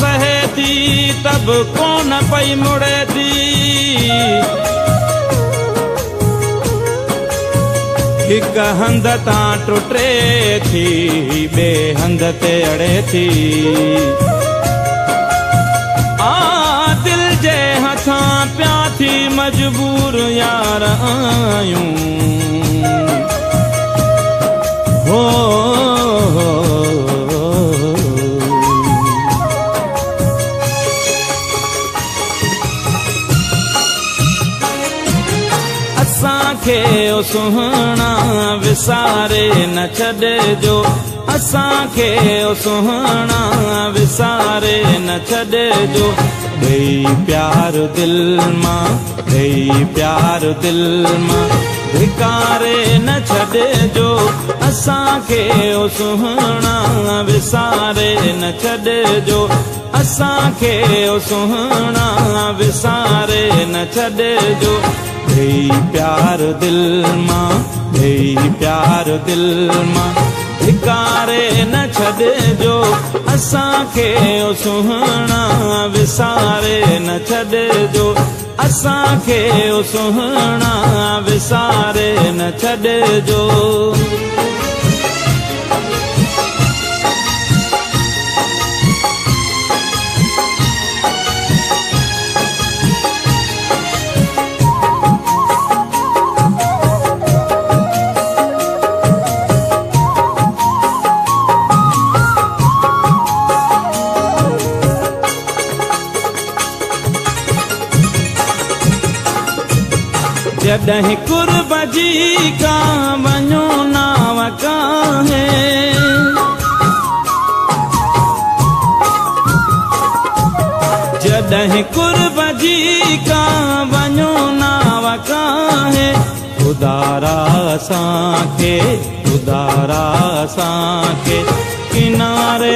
سهي ٿي تب ڪونه پئي مڙي ٿي هڪ هنڌ تان ٽٽي ٿي ٻئي هنڌ تي اڙي ٿي. آ دل جي هٿان پيا ٿي مجبور يار آيون اسان کي سهڻا وساري نه ڇڏجو اسان کي سهڻا وساري نه ڇڏجو ڏيئي پيار دل مان ڏيئي پيار دل مان ڌڪاري نه ڇڏجو اسان کي سهڻا وساري نه ڇڏجو اسان کي سهڻا وساري نه ڇڏجو ڏيئي پيار دل مان ڏيئي پيار دل مان ڌڪاري نه ڇڏجو اسان کي سهڻا وساري نه ڇڏجو اسان کي سهڻا وساري نه ڇڏجو جڏهن ڪرب جي ڪا وڃو ناو ڪاهي؟ جڏهن ڪرب جي ڪا وڃو ناو ڪاهي؟ ادارا اسان کي ادارا اسان کي ڪناري